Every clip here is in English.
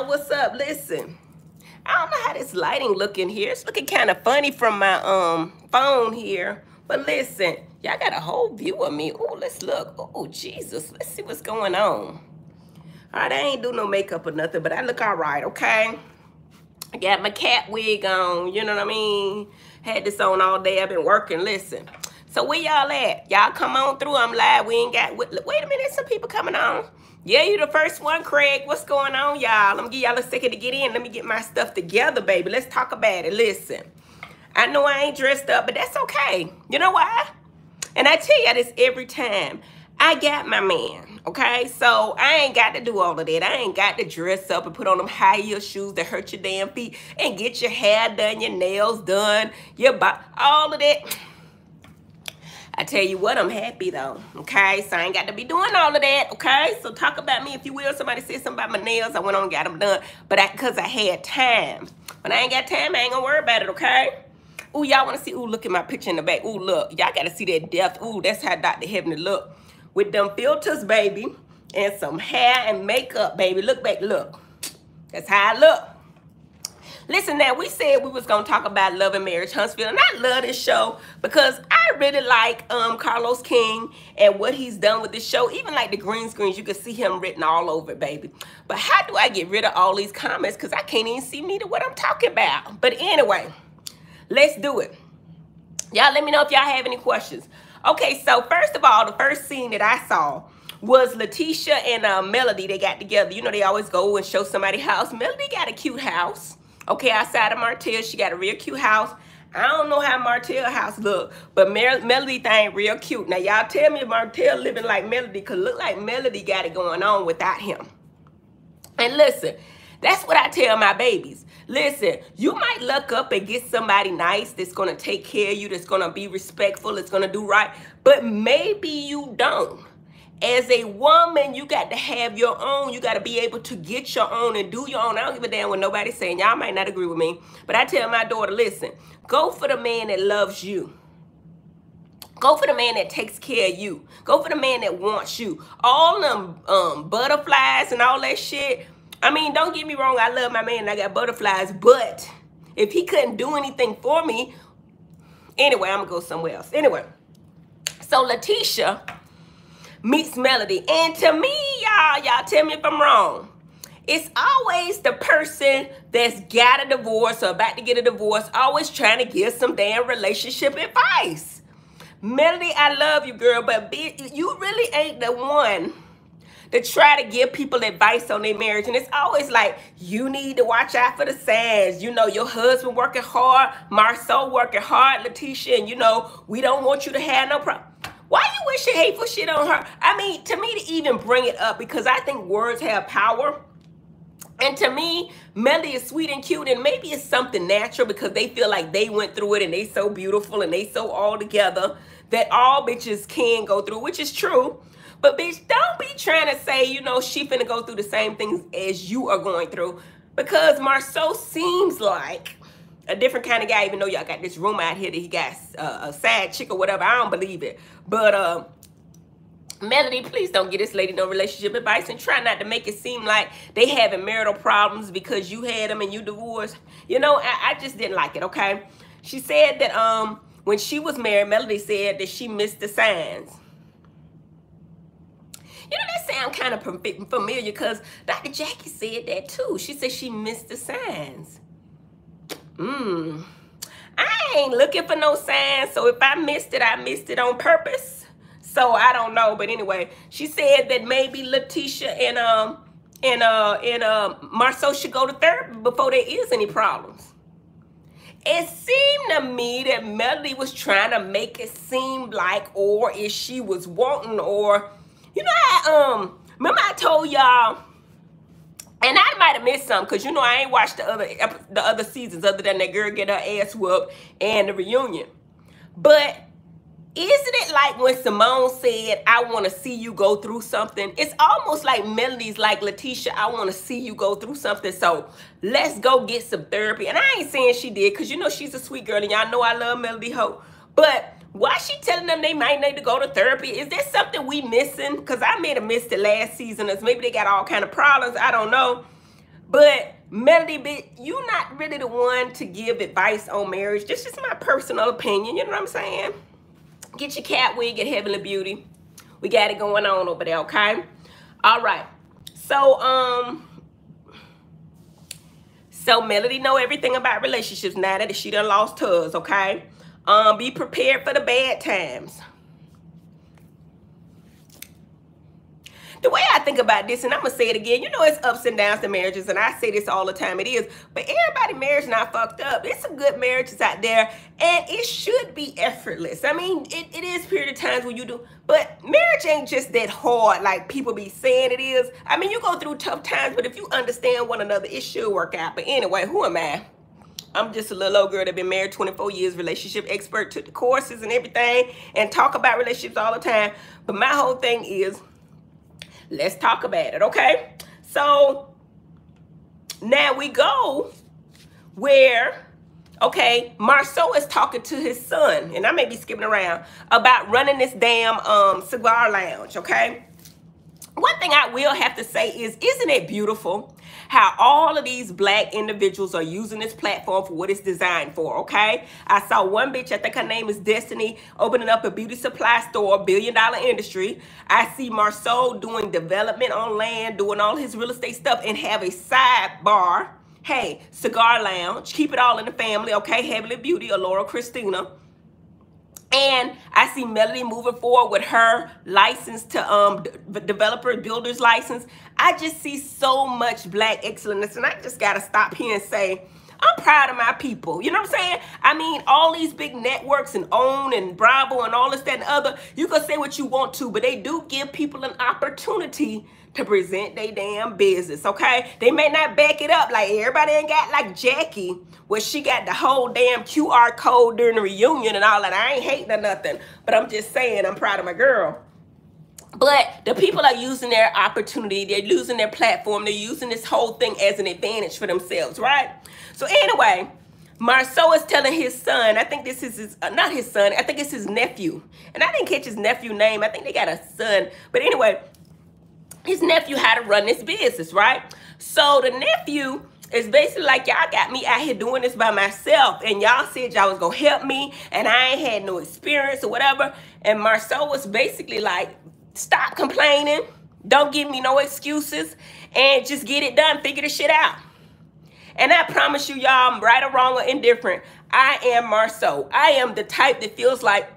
what's up? Listen, I don't know how this lighting looking here. It's looking kind of funny from my um phone here. But listen, y'all got a whole view of me. Oh, let's look. Oh, Jesus. Let's see what's going on. All right, I ain't do no makeup or nothing, but I look all right, okay? I got my cat wig on, you know what I mean? Had this on all day. I've been working. Listen. So where y'all at? Y'all come on through. I'm live. We ain't got... Wait a minute. Some people coming on. Yeah, you the first one, Craig. What's going on, y'all? Let me give y'all a second to get in. Let me get my stuff together, baby. Let's talk about it. Listen, I know I ain't dressed up, but that's okay. You know why? And I tell y'all this every time. I got my man, okay? So I ain't got to do all of that. I ain't got to dress up and put on them high heel shoes that hurt your damn feet and get your hair done, your nails done, your body, all of that. I tell you what, I'm happy though, okay? So I ain't got to be doing all of that, okay? So talk about me if you will. Somebody said something about my nails. I went on and got them done, but I, because I had time. When I ain't got time, I ain't gonna worry about it, okay? Ooh, y'all want to see? Ooh, look at my picture in the back. Ooh, look. Y'all got to see that depth. Ooh, that's how Dr. Heavenly look. With them filters, baby, and some hair and makeup, baby. Look back, look. That's how I look. Listen now, we said we was going to talk about Love and Marriage Huntsville. And I love this show because I really like um, Carlos King and what he's done with this show. Even like the green screens, you can see him written all over baby. But how do I get rid of all these comments? Because I can't even see neither what I'm talking about. But anyway, let's do it. Y'all let me know if y'all have any questions. Okay, so first of all, the first scene that I saw was LaTisha and uh, Melody. They got together. You know, they always go and show somebody house. Melody got a cute house. Okay, outside of Martell, she got a real cute house. I don't know how Martell house look, but Mer Melody thing real cute. Now, y'all tell me if Martell living like Melody, because look like Melody got it going on without him. And listen, that's what I tell my babies. Listen, you might look up and get somebody nice that's going to take care of you, that's going to be respectful, that's going to do right, but maybe you don't. As a woman, you got to have your own. You got to be able to get your own and do your own. I don't give a damn what nobody's saying. Y'all might not agree with me. But I tell my daughter, listen, go for the man that loves you. Go for the man that takes care of you. Go for the man that wants you. All them um, butterflies and all that shit. I mean, don't get me wrong. I love my man I got butterflies. But if he couldn't do anything for me, anyway, I'm going to go somewhere else. Anyway, so LaTisha meets Melody. And to me, y'all, y'all tell me if I'm wrong. It's always the person that's got a divorce or about to get a divorce, always trying to give some damn relationship advice. Melody, I love you, girl, but be, you really ain't the one to try to give people advice on their marriage. And it's always like, you need to watch out for the signs. You know, your husband working hard, Marsau working hard, LaTisha, and you know, we don't want you to have no problem. Why you wishing hateful shit on her? I mean, to me to even bring it up because I think words have power. And to me, Melly is sweet and cute, and maybe it's something natural because they feel like they went through it and they so beautiful and they so all together that all bitches can go through, which is true. But bitch, don't be trying to say, you know, she finna go through the same things as you are going through. Because Marsau seems like a different kind of guy, even though y'all got this rumor out here that he got a sad chick or whatever. I don't believe it. But uh, Melody, please don't get this lady no relationship advice and try not to make it seem like they having marital problems because you had them and you divorced. You know, I, I just didn't like it, okay? She said that um when she was married, Melody said that she missed the signs. You know, that sound kind of familiar because Dr. Jackie said that too. She said she missed the signs. Mmm. I ain't looking for no signs, so if I missed it, I missed it on purpose. So I don't know, but anyway, she said that maybe LaTisha and um and uh and uh Marsau should go to therapy before there is any problems. It seemed to me that Melody was trying to make it seem like, or if she was wanting, or you know, I um remember I told y'all and I might have missed some because you know I ain't watched the other the other seasons other than that girl get her ass whooped and the reunion. But isn't it like when Simone said, I want to see you go through something? It's almost like Melody's like, LaTisha, I want to see you go through something. So let's go get some therapy. And I ain't saying she did because you know she's a sweet girl and y'all know I love Melody Holt. But why she telling them they might need to go to therapy? Is there something we missing? Because I may have missed it last season. As maybe they got all kind of problems. I don't know. But Melody, you're not really the one to give advice on marriage. This is my personal opinion. You know what I'm saying? Get your cat wig at Heavenly Beauty. We got it going on over there, okay? All right. So, um, so Melody know everything about relationships now that she done lost hers, okay? Um, be prepared for the bad times. the way I think about this, and I'm gonna say it again, you know, it's ups and downs to marriages, and I say this all the time. It is, but everybody marriage not fucked up. There's some good marriages out there, and it should be effortless. I mean, it, it is period of times when you do, but marriage ain't just that hard like people be saying it is. I mean, you go through tough times, but if you understand one another, it should work out. But anyway, who am I? I'm just a little old girl that been married 24 years, relationship expert, took the courses and everything, and talk about relationships all the time. But my whole thing is Let's talk about it, okay? So now we go where, okay, Marsau is talking to his son, and I may be skipping around, about running this damn um, cigar lounge, okay? One thing I will have to say is, isn't it beautiful how all of these black individuals are using this platform for what it's designed for, okay? I saw one bitch, I think her name is Destiny, opening up a beauty supply store, billion dollar industry. I see Marsau doing development on land, doing all his real estate stuff, and have a sidebar. Hey, cigar lounge, keep it all in the family, okay? Heavenly Beauty, Laura Christina. And I see Melody moving forward with her license to um developer builder's license. I just see so much black excellence, and I just gotta stop here and say, I'm proud of my people. You know what I'm saying? I mean, all these big networks and OWN and Bravo and all this, that, and other, you can say what you want to, but they do give people an opportunity to present their damn business, okay? They may not back it up like everybody ain't got like Jackie, where she got the whole damn QR code during the reunion and all that. I ain't hating or nothing, but I'm just saying I'm proud of my girl. But the people are using their opportunity, they're using their platform, they're using this whole thing as an advantage for themselves, right? So anyway, Marsau is telling his son, I think this is his, uh, not his son, I think it's his nephew. And I didn't catch his nephew name. I think they got a son. But anyway, his nephew had to run this business, right? So the nephew is basically like y'all got me out here doing this by myself and y'all said y'all was gonna help me and I ain't had no experience or whatever. And Marsau was basically like, stop complaining, don't give me no excuses, and just get it done, figure the shit out. And I promise you, y'all, right or wrong or indifferent, I am Marsau. I am the type that feels like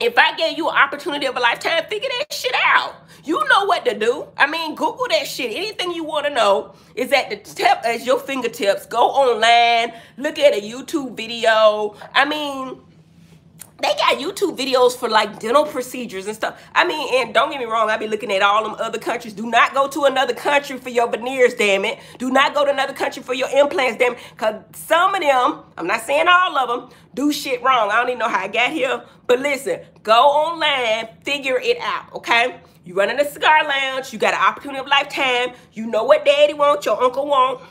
if I gave you an opportunity of a lifetime, figure that shit out. You know what to do. I mean, Google that shit. Anything you want to know is at the tip as your fingertips. Go online, look at a YouTube video. I mean, they got YouTube videos for like dental procedures and stuff. I mean, and don't get me wrong, I be looking at all them other countries. Do not go to another country for your veneers, damn it. Do not go to another country for your implants, damn it. Because some of them, I'm not saying all of them, do shit wrong. I don't even know how I got here. But listen, go online, figure it out, okay? You run in a cigar lounge, you got an opportunity of lifetime, you know what daddy wants, your uncle wants.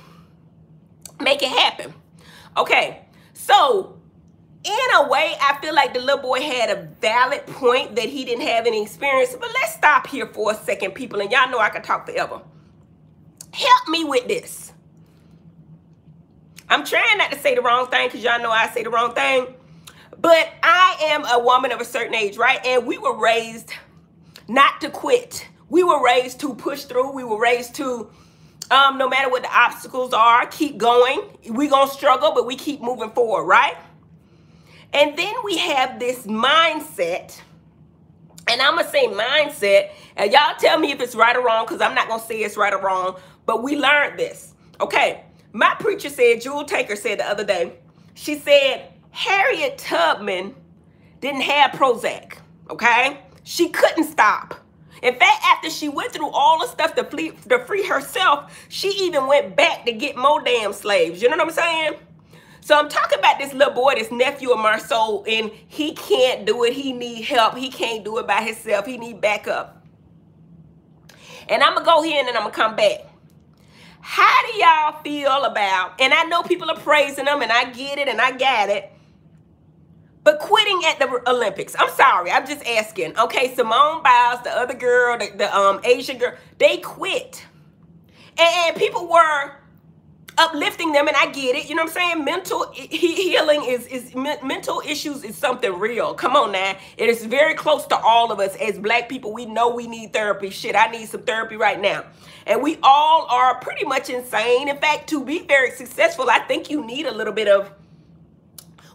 Make it happen. Okay, so in a way, I feel like the little boy had a valid point that he didn't have any experience. But let's stop here for a second, people. And y'all know I can talk forever. Help me with this. I'm trying not to say the wrong thing because y'all know I say the wrong thing. But I am a woman of a certain age, right? And we were raised not to quit. We were raised to push through. We were raised to, um, no matter what the obstacles are, keep going. we to struggle, but we keep moving forward, right? And then we have this mindset, and I'm gonna say mindset, and y'all tell me if it's right or wrong, because I'm not gonna say it's right or wrong, but we learned this. Okay, my preacher said, Jewel Taker said the other day, she said, Harriet Tubman didn't have Prozac, okay? She couldn't stop. In fact, after she went through all the stuff to, flee, to free herself, she even went back to get more damn slaves. You know what I'm saying? So I'm talking about this little boy, this nephew of Marsau, and he can't do it. He need help. He can't do it by himself. He need backup. And I'm going to go here and then I'm going to come back. How do y'all feel about, and I know people are praising them and I get it and I got it, but quitting at the Olympics. I'm sorry, I'm just asking. Okay, Simone Biles, the other girl, the, the um, Asian girl, they quit. And, and people were uplifting them and I get it. You know what I'm saying? Mental he- healing is is me- mental issues is something real. Come on now. It is very close to all of us as black people. We know we need therapy. Shit, I need some therapy right now. And we all are pretty much insane. In fact, to be very successful, I think you need a little bit of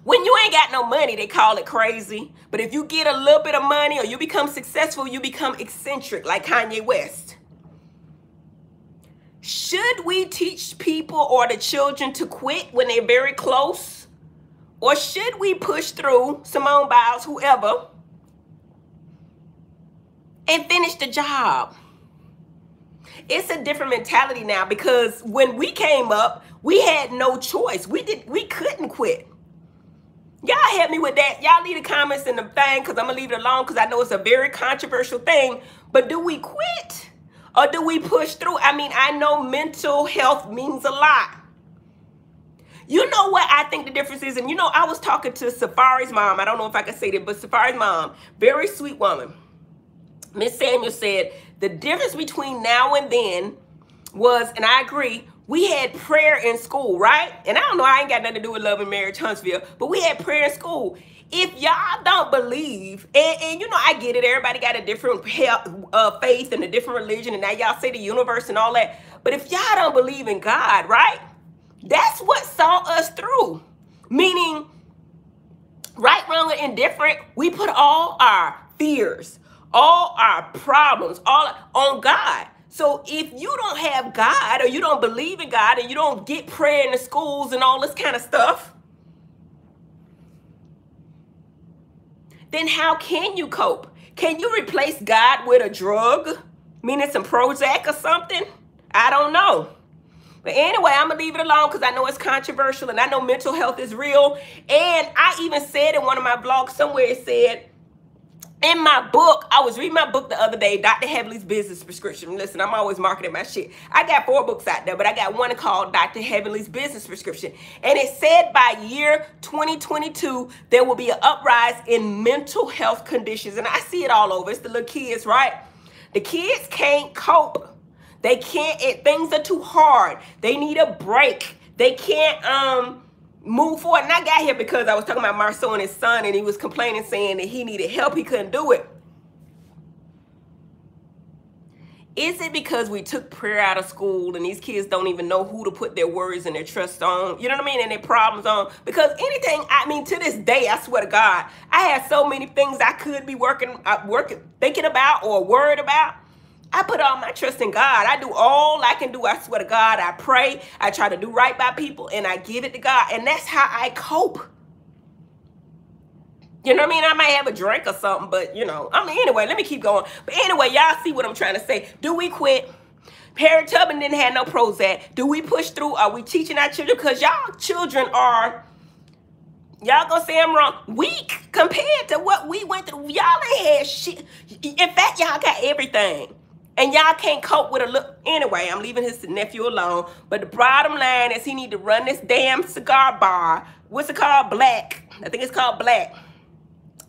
when you ain't got no money, they call it crazy. But if you get a little bit of money or you become successful, you become eccentric like Kanye West. Should we teach people or the children to quit when they're very close? Or should we push through Simone Biles, whoever, and finish the job? It's a different mentality now because when we came up, we had no choice. We did we couldn't quit. Y'all help me with that. Y'all leave the comments in the thing because I'm gonna leave it alone because I know it's a very controversial thing. But do we quit? Or do we push through? I mean, I know mental health means a lot. You know what I think the difference is? And you know, I was talking to Safari's mom. I don't know if I can say that, but Safari's mom, very sweet woman. Miss Samuel said the difference between now and then was, and I agree, we had prayer in school, right? And I don't know, I ain't got nothing to do with love and marriage, Huntsville, but we had prayer in school if y'all don't believe, and, and you know, I get it, everybody got a different uh, faith and a different religion, and now y'all say the universe and all that. But if y'all don't believe in God, right? That's what saw us through. Meaning, right, wrong, or indifferent, we put all our fears, all our problems, all on God. So if you don't have God or you don't believe in God and you don't get prayer in the schools and all this kind of stuff, then how can you cope? Can you replace God with a drug? Meaning some Prozac or something? I don't know. But anyway, I'm going to leave it alone because I know it's controversial and I know mental health is real. And I even said in one of my blogs somewhere, it said, in my book, I was reading my book the other day, Dr. Heavenly's Business Prescription. Listen, I'm always marketing my shit. I got four books out there, but I got one called Dr. Heavenly's Business Prescription. And it said by year 2022, there will be an uprise in mental health conditions. And I see it all over. It's the little kids, right? The kids can't cope. They can't, it, things are too hard. They need a break. They can't, um, move forward. And I got here because I was talking about Marsau and his son, and he was complaining, saying that he needed help. He couldn't do it. Is it because we took prayer out of school and these kids don't even know who to put their worries and their trust on? You know what I mean? And their problems on? Because anything, I mean, to this day, I swear to God, I had so many things I could be working, uh, working, thinking about or worried about. I put all my trust in God. I do all I can do. I swear to God. I pray. I try to do right by people and I give it to God. And that's how I cope. You know what I mean? I might have a drink or something, but you know, I mean, anyway, let me keep going. But anyway, y'all see what I'm trying to say. Do we quit? Harriet Tubman didn't have no Prozac. Do we push through? Are we teaching our children? Because y'all children are, y'all gonna say I'm wrong, weak compared to what we went through. Y'all ain't had shit. In fact, y'all got everything. And y'all can't cope with a look. Anyway, I'm leaving his nephew alone. But the bottom line is he need to run this damn cigar bar. What's it called? Black. I think it's called Black.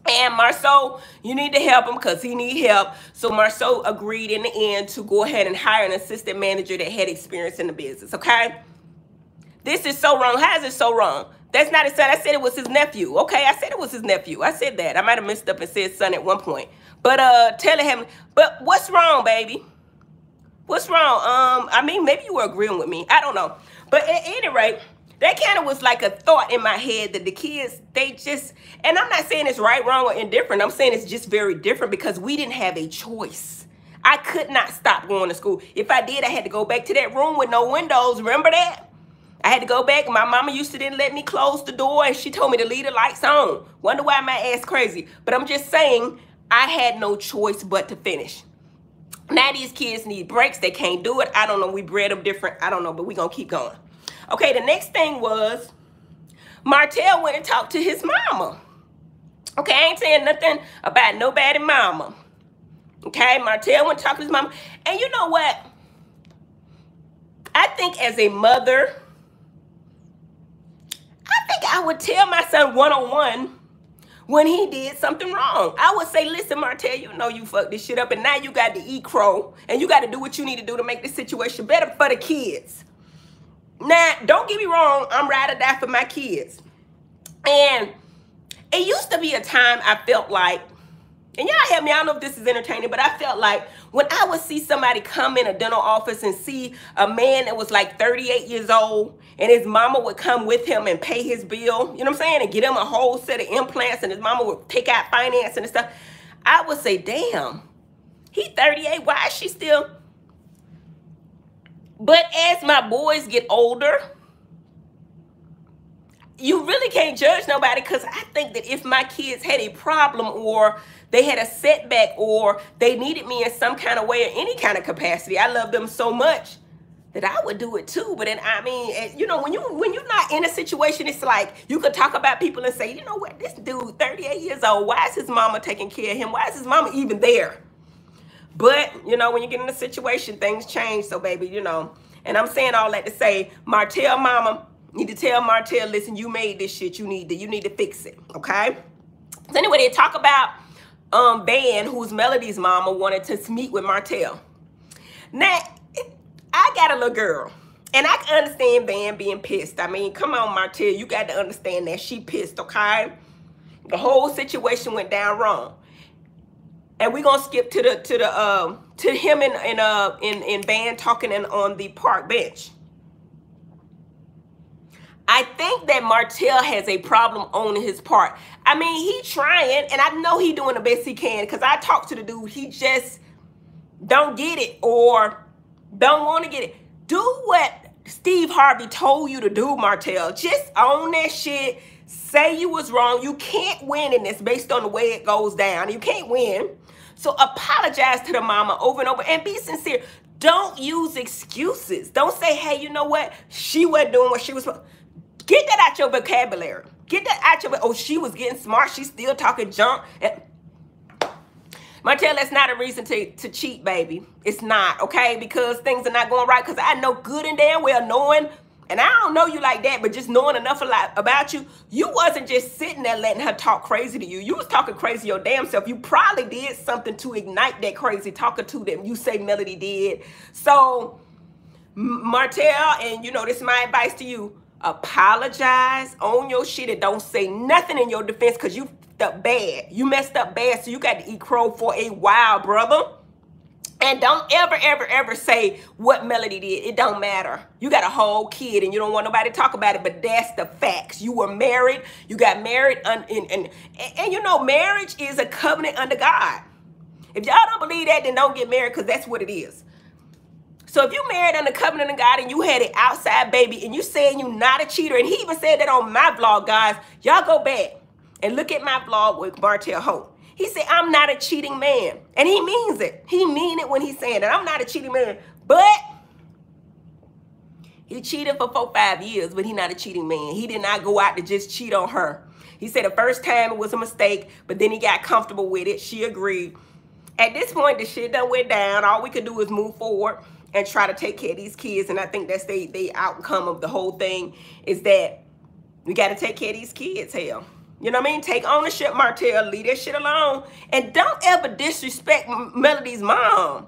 And Marsau, you need to help him because he need help. So Marsau agreed in the end to go ahead and hire an assistant manager that had experience in the business, okay? This is so wrong. How is it so wrong? That's not his son. I said it was his nephew. Okay, I said it was his nephew. I said that. I might have messed up and said son at one point. But uh, telling him, but what's wrong, baby? What's wrong? Um, I mean, maybe you were agreeing with me. I don't know. But at any rate, that kind of was like a thought in my head that the kids, they just, and I'm not saying it's right, wrong, or indifferent. I'm saying it's just very different because we didn't have a choice. I could not stop going to school. If I did, I had to go back to that room with no windows. Remember that? I had to go back. My mama used to didn't let me close the door and she told me to leave the lights on. Wonder why my ass crazy. But I'm just saying, I had no choice but to finish. Now these kids need breaks. They can't do it. I don't know. We bred them different. I don't know, but we going to keep going. Okay, the next thing was Martell went and talked to his mama. Okay, I ain't saying nothing about nobody mama. Okay, Martell went to talk to his mama. And you know what? I think as a mother, I think I would tell my son one-on-one when he did something wrong. I would say, listen, Martell, you know you fucked this shit up, and now you got to eat crow, and you got to do what you need to do to make this situation better for the kids. Now, don't get me wrong, I'm ride or die for my kids. And it used to be a time I felt like, and y'all help me, I don't know if this is entertaining, but I felt like when I would see somebody come in a dental office and see a man that was like 38 years old and his mama would come with him and pay his bill, you know what I'm saying, and get him a whole set of implants and his mama would take out finance and stuff, I would say, damn, he 38, why is she still? But as my boys get older, you really can't judge nobody because I think that if my kids had a problem or they had a setback or they needed me in some kind of way or any kind of capacity, I love them so much that I would do it too. But then I mean, you know, when you when you're not in a situation, it's like you could talk about people and say, you know what, this dude, 38 years old, why is his mama taking care of him? Why is his mama even there? But you know, when you get in a situation, things change. So baby, you know, and I'm saying all that to say, Martell mama, need to tell Martell, listen, you made this shit. You need to, you need to fix it. Okay. So anyway, they talk about um Van, who's Melody's mama, wanted to meet with Martell. Now, I got a little girl. And I can understand Van being pissed. I mean, come on, Martell. You got to understand that she pissed, okay? The whole situation went down wrong. And we're gonna skip to the to the um to him and in uh in, in Van talking in, on the park bench. I think that Martell has a problem on his part. I mean, he trying, and I know he doing the best he can because I talked to the dude. He just don't get it or don't want to get it. Do what Steve Harvey told you to do, Martell. Just own that shit. Say you was wrong. You can't win in this based on the way it goes down. You can't win. So apologize to the mama over and over and be sincere. Don't use excuses. Don't say, hey, you know what? She wasn't doing what she was supposed Get that out your vocabulary. Get that out your, oh, she was getting smart. She's still talking junk. Martell, that's not a reason to, to cheat, baby. It's not, okay? Because things are not going right. Because I know good and damn well knowing and I don't know you like that, but just knowing enough about you, you wasn't just sitting there letting her talk crazy to you. You was talking crazy your damn self. You probably did something to ignite that crazy talking to them. You say Melody did. So, Martell, and you know, this is my advice to you. Apologize, own your shit, and don't say nothing in your defense because you up bad. You messed up bad, so you got to eat crow for a while, brother. And don't ever, ever, ever say what Melody did. It don't matter. You got a whole kid and you don't want nobody to talk about it, but that's the facts. You were married. You got married. and, and, and, and you know, marriage is a covenant under God. If y'all don't believe that, then don't get married because that's what it is. So if you married under covenant of God and you had an outside baby and you saying you not a cheater, and he even said that on my vlog, guys, y'all go back and look at my vlog with Martell Holt. He said, I'm not a cheating man. And he means it. He mean it when he's saying that. I'm not a cheating man. But he cheated for four, five years, but he not a cheating man. He did not go out to just cheat on her. He said the first time it was a mistake, but then he got comfortable with it. She agreed. At this point, the shit done went down. All we could do is move forward and try to take care of these kids. And I think that's the, the outcome of the whole thing is that we got to take care of these kids, hell. You know what I mean? Take ownership, Martell. Leave that shit alone. And don't ever disrespect Melody's mom.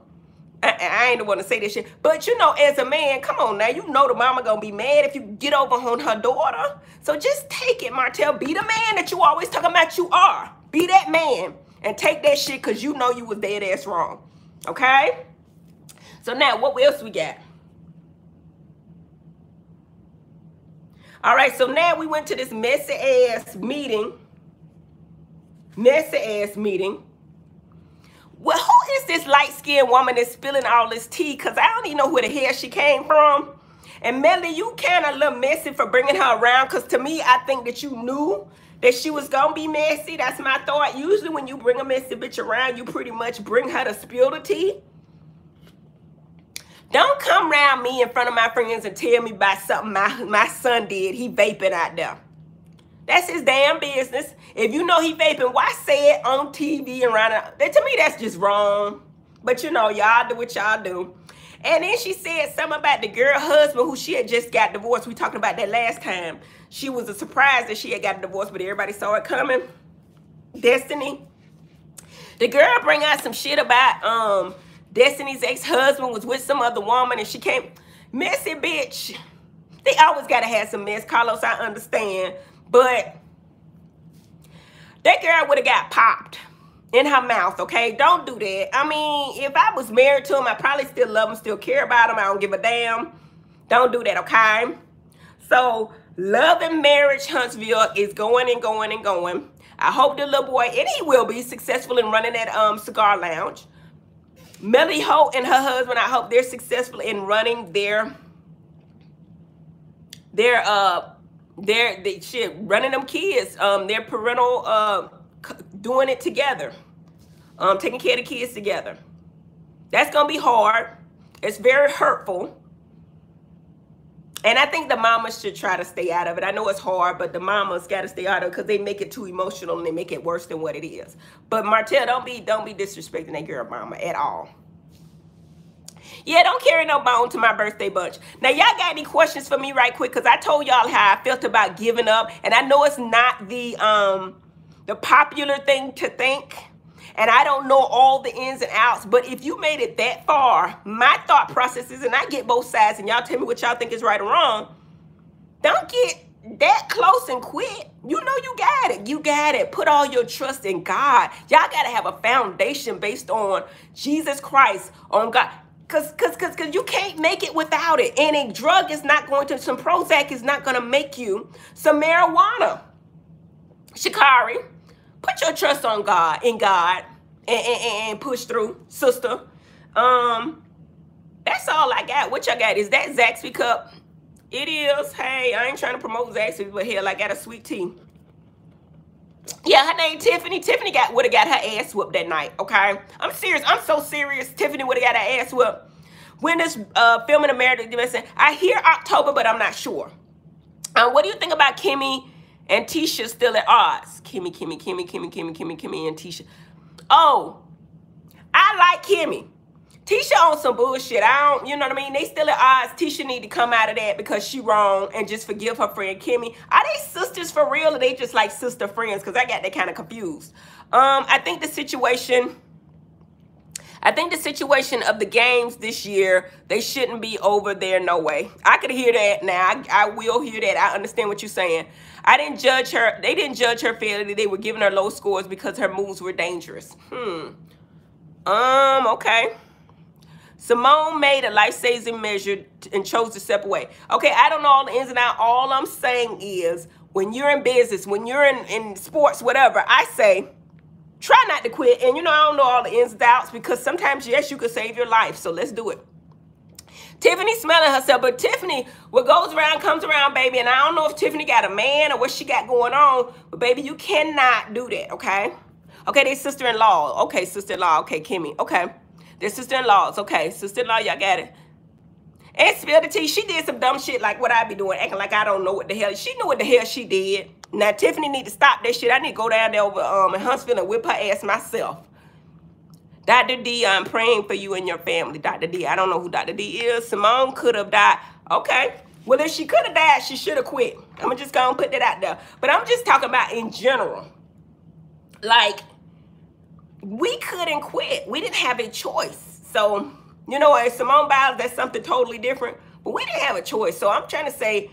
I, I ain't the one to say this shit. But you know, as a man, come on now. You know the mama gonna be mad if you get over on her daughter. So just take it, Martell. Be the man that you always talking about you are. Be that man. And take that shit because you know you was dead ass wrong. Okay? So now, what else we got? All right, so now we went to this messy ass meeting. Messy ass meeting. Well, who is this light-skinned woman that's spilling all this tea? Because I don't even know where the hell she came from. And Melly, you kind of look messy for bringing her around. Because to me, I think that you knew that she was going to be messy. That's my thought. Usually when you bring a messy bitch around, you pretty much bring her to spill the tea. Don't come around me in front of my friends and tell me about something my, my son did. He vaping out there. That's his damn business. If you know he vaping, why say it on TV and around it? To me, that's just wrong. But you know, y'all do what y'all do. And then she said something about the girl husband who she had just got divorced. We talked about that last time. She was a surprise that she had got a divorce, but everybody saw it coming. Destiny. The girl bring out some shit about um Destiny's ex-husband was with some other woman and she came, messy bitch. They always got to have some mess. Carlos, I understand. But that girl would have got popped in her mouth, okay? Don't do that. I mean, if I was married to him, I probably still love him, still care about him. I don't give a damn. Don't do that, okay? So, love and marriage Huntsville is going and going and going. I hope the little boy, and he will be successful in running that um cigar lounge. Melly Holt and her husband, I hope they're successful in running their their uh their they shit running them kids, um their parental uh doing it together. Um taking care of the kids together. That's gonna be hard. It's very hurtful. And I think the mamas should try to stay out of it. I know it's hard, but the mamas got to stay out of it because they make it too emotional and they make it worse than what it is. But Martell, don't be don't be disrespecting that girl mama at all. Yeah, don't carry no bone to my birthday bunch. Now, y'all got any questions for me right quick? Because I told y'all how I felt about giving up. And I know it's not the um the popular thing to think and I don't know all the ins and outs. But if you made it that far, my thought process is, and I get both sides, and y'all tell me what y'all think is right or wrong. Don't get that close and quit. You know you got it. You got it. Put all your trust in God. Y'all got to have a foundation based on Jesus Christ, on God. Cause, cause, cause, cause you can't make it without it. And a drug is not going to, some Prozac is not going to make you some marijuana. Shikari, put your trust on God, in God, and, and, and push through, sister. Um, that's all I got. What y'all got? Is that Zaxby cup? It is. Hey, I ain't trying to promote Zaxby, but hell, I got a sweet tea. Yeah, her name Tiffany. Tiffany got would have got her ass whooped that night. Okay, I'm serious. I'm so serious. Tiffany would have got her ass whooped when this uh, filming American Dimension. I hear October, but I'm not sure. Uh, what do you think about Kimmy and Tisha still at odds? Kimmy, Kimmy, Kimmy, Kimmy, Kimmy, Kimmy, Kimmy, and Tisha. Oh, I like Kimmy. Tisha on some bullshit. I don't, you know what I mean? They still at odds. Tisha need to come out of that because she wrong and just forgive her friend Kimmy. Are they sisters for real or they just like sister friends? Because I got that kind of confused. Um, I think the situation... I think the situation of the games this year, they shouldn't be over there no way. I could hear that now. I, I will hear that. I understand what you're saying. I didn't judge her. They didn't judge her fairly. They were giving her low scores because her moves were dangerous. Hmm. Um, okay. Simone made a life-saving measure and chose to step away. Okay, I don't know all the ins and outs. All I'm saying is when you're in business, when you're in, in sports, whatever, I say try not to quit. And you know, I don't know all the ins and outs because sometimes, yes, you could save your life. So let's do it. Tiffany smelling herself, but Tiffany, what goes around comes around, baby. And I don't know if Tiffany got a man or what she got going on, but baby, you cannot do that, okay? Okay, they sister-in-law. Okay, sister-in-law. Okay, Kimmy. Okay. They're sister-in-laws. Okay, sister-in-law, y'all got it. And spill the tea. She did some dumb shit like what I be doing, acting like I don't know what the hell. She knew what the hell she did. Now, Tiffany need to stop that shit. I need to go down there over um, in Huntsville and whip her ass myself. Dr. D, I'm praying for you and your family. Dr. D, I don't know who Dr. D is. Simone could have died. Okay. Well, if she could have died, she should have quit. I'm just going to put that out there. But I'm just talking about in general. Like, we couldn't quit. We didn't have a choice. So, you know, as Simone Biles, that's something totally different. But we didn't have a choice. So I'm trying to say,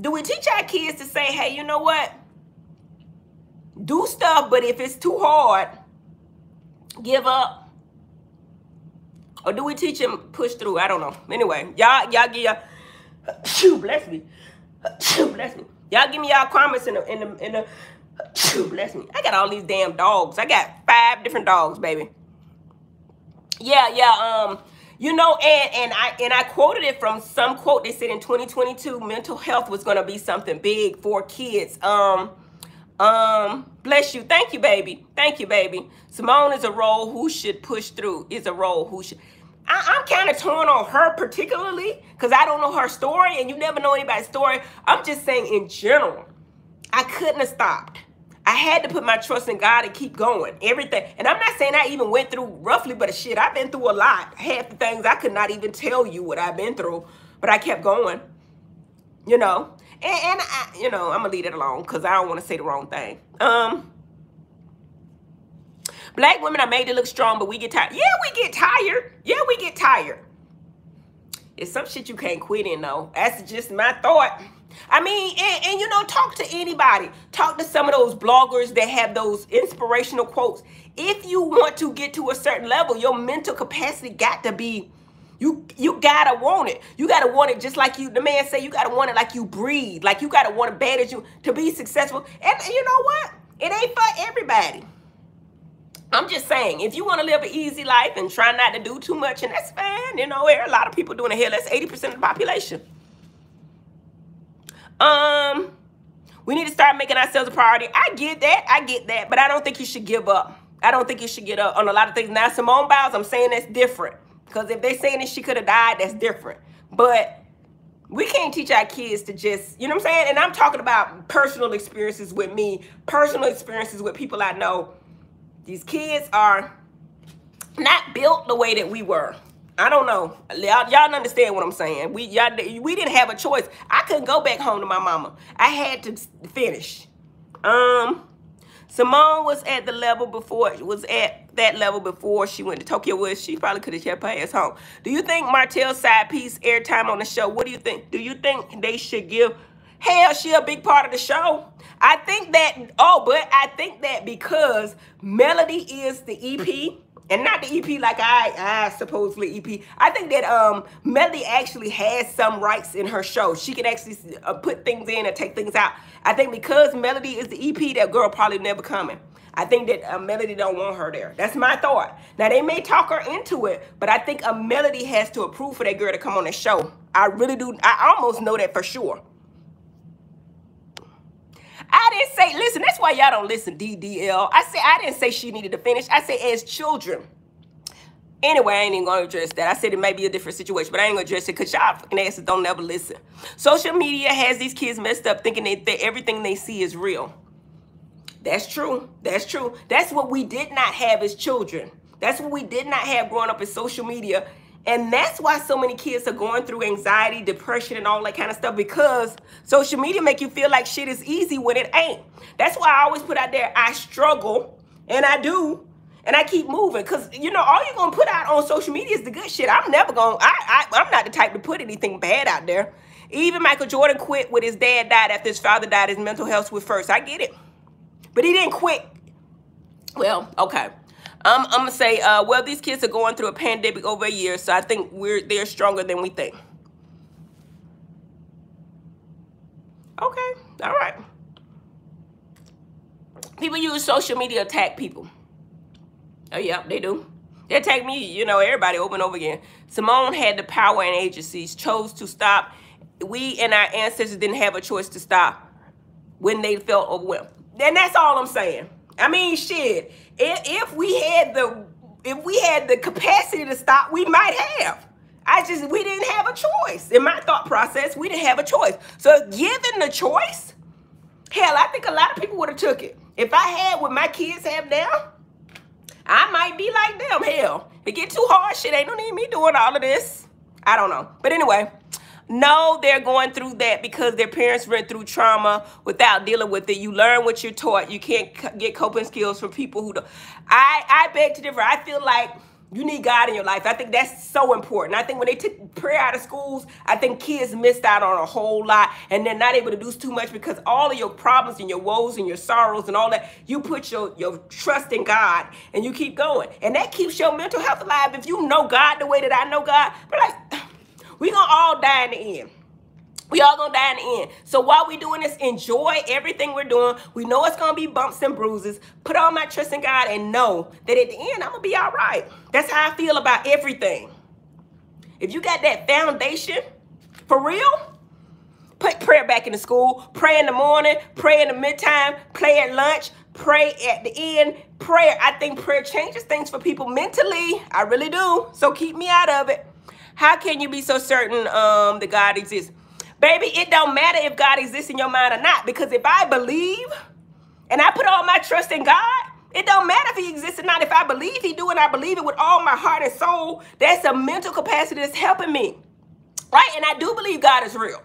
do we teach our kids to say, hey, you know what? Do stuff, but if it's too hard, give up. Or do we teach them push through? I don't know. Anyway, y'all, y'all give y'all, bless me. bless me. Y'all give me y'all comments in the, in the, in the, bless me. I got all these damn dogs. I got five different dogs, baby. Yeah, yeah, um, you know, and and I and I quoted it from some quote. They said in 2022, mental health was gonna be something big for kids. Um, um, bless you. Thank you, baby. Thank you, baby. Simone is a role who should push through. Is a role who should. I, am kind of torn on her particularly because I don't know her story, and you never know anybody's story. I'm just saying in general, I couldn't have stopped. I had to put my trust in God and keep going. Everything. And I'm not saying I even went through roughly, but shit, I've been through a lot. Half the things I could not even tell you what I've been through, but I kept going. You know? And, and I, you know, I'm going to leave it alone because I don't want to say the wrong thing. Um, Black women are made to look strong, but we get tired. Yeah, we get tired. Yeah, we get tired. It's some shit you can't quit in though. That's just my thought. I mean, and, and, you know, talk to anybody. Talk to some of those bloggers that have those inspirational quotes. If you want to get to a certain level, your mental capacity got to be you you gotta want it. You gotta want it just like you. The man say you gotta want it like you breathe. Like you gotta want it bad as you to be successful. And you know what? It ain't for everybody. I'm just saying, if you want to live an easy life and try not to do too much, and that's fine. You know, there are a lot of people doing it here. That's 80% of the population. Um, we need to start making ourselves a priority. I get that. I get that. But I don't think you should give up. I don't think you should get up on a lot of things. Now, Simone Biles, I'm saying that's different. Because if they're saying that she could have died, that's different. But we can't teach our kids to just, you know what I'm saying? And I'm talking about personal experiences with me, personal experiences with people I know. These kids are not built the way that we were. I don't know. Y'all, y'all understand what I'm saying. We y'all we didn't have a choice. I couldn't go back home to my mama. I had to finish. Um Simone was at the level before, was at that level before she went to Tokyo Woods. She probably could have kept her ass home. Do you think Martell's side piece airtime on the show? What do you think? Do you think they should give Hell, she a big part of the show. I think that, oh, but I think that because Melody is the EP, and not the EP like I, I supposedly EP. I think that um Melody actually has some rights in her show. She can actually uh, put things in and take things out. I think because Melody is the EP, that girl probably never coming. I think that a uh, Melody don't want her there. That's my thought. Now they may talk her into it, but I think a Melody has to approve for that girl to come on the show. I really do. I almost know that for sure. I didn't say, listen, that's why y'all don't listen, DDL. I said, I didn't say she needed to finish. I said, as children. Anyway, I ain't even gonna address that. I said it may be a different situation, but I ain't gonna address it because y'all fucking asses don't never listen. Social media has these kids messed up thinking that, that everything they see is real. That's true. That's true. That's what we did not have as children. That's what we did not have growing up in social media and that's why so many kids are going through anxiety, depression, and all that kind of stuff because social media make you feel like shit is easy when it ain't. That's why I always put out there, I struggle, and I do, and I keep moving. Because, you know, all you're going to put out on social media is the good shit. I'm never going to, I, I, I'm not the type to put anything bad out there. Even Michael Jordan quit when his dad died after his father died. His mental health was first. I get it. But he didn't quit. Well, okay. I'm, I'm gonna say, uh, well, these kids are going through a pandemic over a year, so I think we're they're stronger than we think. Okay, all right. People use social media attack people. Oh yeah, they do. They attack me, you know, everybody over and over again. Simone had the power and agencies, chose to stop. We and our ancestors didn't have a choice to stop when they felt overwhelmed. And that's all I'm saying. I mean, shit. If, if we had the if we had the capacity to stop, we might have. I just we didn't have a choice. In my thought process, we didn't have a choice. So given the choice, hell, I think a lot of people would have took it. If I had what my kids have now, I might be like them. Hell, it get too hard, shit ain't no need me doing all of this. I don't know. But anyway, no, they're going through that because their parents went through trauma without dealing with it. You learn what you're taught. You can't get coping skills from people who don't. I, I beg to differ. I feel like you need God in your life. I think that's so important. I think when they took prayer out of schools, I think kids missed out on a whole lot and they're not able to do too much because all of your problems and your woes and your sorrows and all that, you put your, your trust in God and you keep going. And that keeps your mental health alive. If you know God the way that I know God, but like, we gonna all die in the end. We all gonna die in the end. So while we doing this, enjoy everything we're doing. We know it's gonna be bumps and bruises. Put all my trust in God and know that at the end, I'm gonna be all right. That's how I feel about everything. If you got that foundation, for real, put prayer back in the school, pray in the morning, pray in the midtime, pray at lunch, pray at the end. Prayer, I think prayer changes things for people mentally. I really do. So keep me out of it. How can you be so certain um, that God exists? Baby, it don't matter if God exists in your mind or not. Because if I believe and I put all my trust in God, it don't matter if he exists or not. If I believe he do and I believe it with all my heart and soul, that's a mental capacity that's helping me. Right? And I do believe God is real.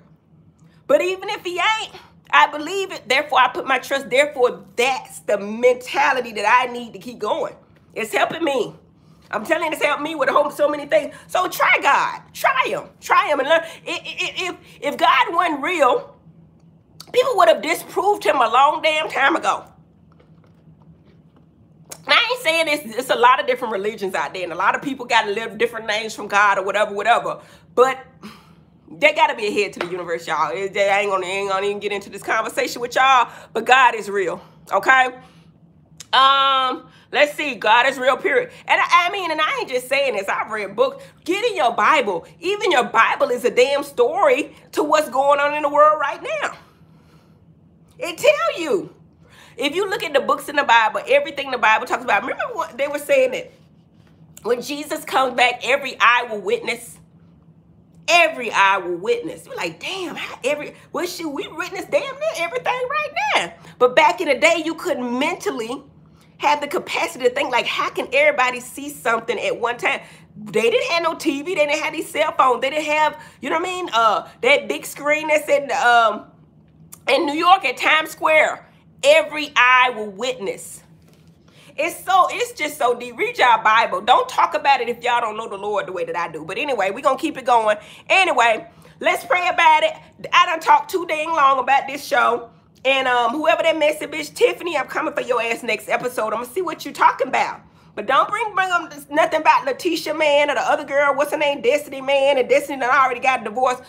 But even if he ain't, I believe it. Therefore, I put my trust. Therefore, that's the mentality that I need to keep going. It's helping me. I'm telling you, this helped me with a whole so many things. So try God. Try him. Try him and learn. If, if God wasn't real, people would have disproved him a long damn time ago. I ain't saying it's, it's a lot of different religions out there, and a lot of people got to live different names from God or whatever, whatever. But they got to be a head to the universe, y'all. I ain't gonna, ain't gonna even get into this conversation with y'all, but God is real, okay? Um, let's see. God is real, period. And I, I, mean, and I ain't just saying this. I've read books. Get in your Bible. Even your Bible is a damn story to what's going on in the world right now. It tell you. If you look at the books in the Bible, everything the Bible talks about. Remember what they were saying that when Jesus comes back, every eye will witness. Every eye will witness. You're like, damn, every well, should we witness damn near everything right now? But back in the day, you couldn't mentally have the capacity to think like, how can everybody see something at one time? They didn't have no TV. They didn't have these cell phones. They didn't have, you know what I mean? Uh, that big screen that's in um in New York at Times Square. Every eye will witness. It's so, it's just so deep. Read your Bible. Don't talk about it if y'all don't know the Lord the way that I do. But anyway, we're going to keep it going. Anyway, let's pray about it. I done talked too dang long about this show. And um, whoever that messy bitch, Tiffany, I'm coming for your ass next episode. I'm going to see what you talking about. But don't bring bring up nothing about LaTisha man or the other girl, what's her name, Destiny man, and Destiny that already got a divorce.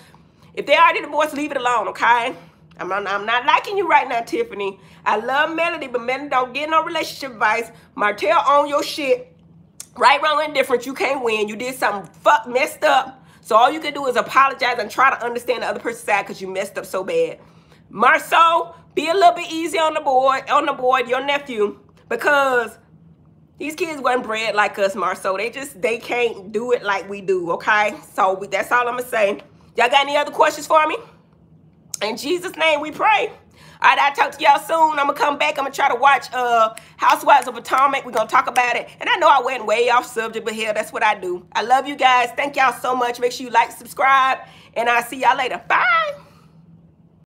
If they already divorced, leave it alone, okay? I'm not, I'm not liking you right now, Tiffany. I love Melody, but Melody don't get no relationship advice. Martell on your shit. Right, wrong, and different. You can't win. You did something fuck messed up. So all you can do is apologize and try to understand the other person's side because you messed up so bad. Marsau, be a little bit easy on the boy, on the boy, your nephew, because these kids weren't bred like us, Marsau. They just, they can't do it like we do, okay? So we, that's all I'm going to say. Y'all got any other questions for me? In Jesus' name we pray. All right, I'll talk to y'all soon. I'm going to come back. I'm going to try to watch uh, Housewives of Potomac. We're going to talk about it. And I know I went way off subject, but hell, that's what I do. I love you guys. Thank y'all so much. Make sure you like, subscribe, and I'll see y'all later. Bye.